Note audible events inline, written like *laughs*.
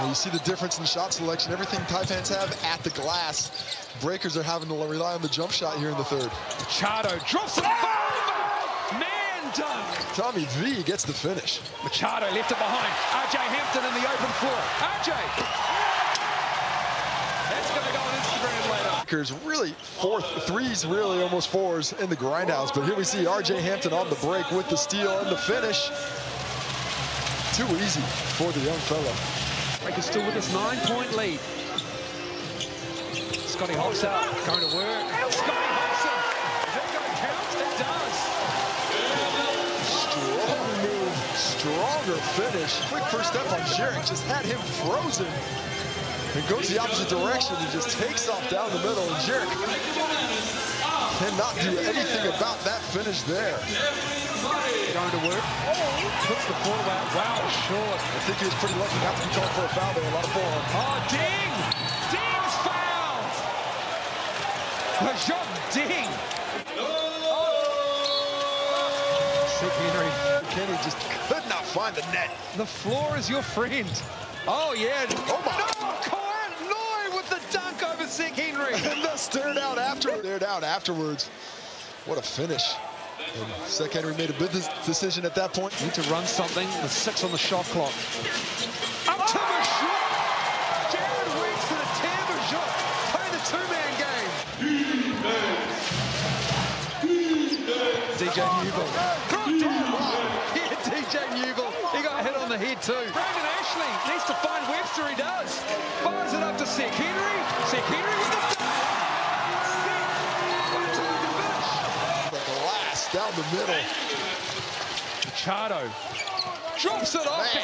Well, you see the difference in shot selection. Everything Taipans have at the glass. Breakers are having to rely on the jump shot here in the third. Machado drops it. Man dunk. Tommy V gets the finish. Machado left it behind. RJ Hampton in the open floor. RJ. That's going to go on Instagram later. Breakers really fourth, threes really almost fours in the grindhouse. But here we see RJ Hampton on the break with the steal and the finish. Too easy for the young fellow. Breakers still with us, nine-point lead. Scotty out, going to work. Scotty Hopson, is that going to count? It does. Strong move, stronger finish. Quick first step on Jarek, just had him frozen. And goes the opposite direction and just takes off down the middle. And Jarek cannot do anything about that finish there. Going to work. Puts the ball out. Wow, short. I think he was pretty lucky not to be called for a foul there. A lot of forehand. Oh, Deng! Deng's fouled! Rajon Deng! Sek Henry. Kenny just could not find the net. The floor is your friend. Oh, yeah. Oh, my. No, Corin Loy with the dunk over Sek Henry. *laughs* And the stared out after stared out afterwards. What a finish. And Sek Henry made a business decision at that point. Need to run something with six on the shot clock. Up to the shot. Jared Weeks to the Tampa shot. Play the two-man game. DJ Newbill. Yeah, DJ Newbill. He got hit on the head too. Brandon Ashley needs to find Webster. He does. Fires it up to Sek Henry. Sek down the middle. Machado drops it off to